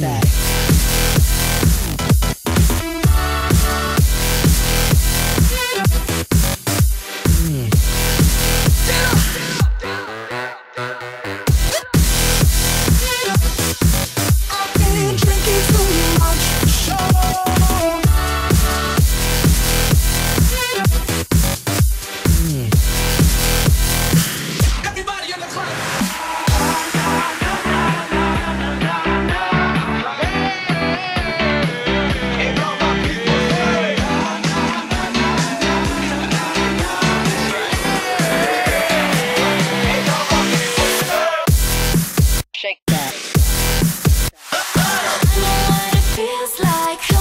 that. like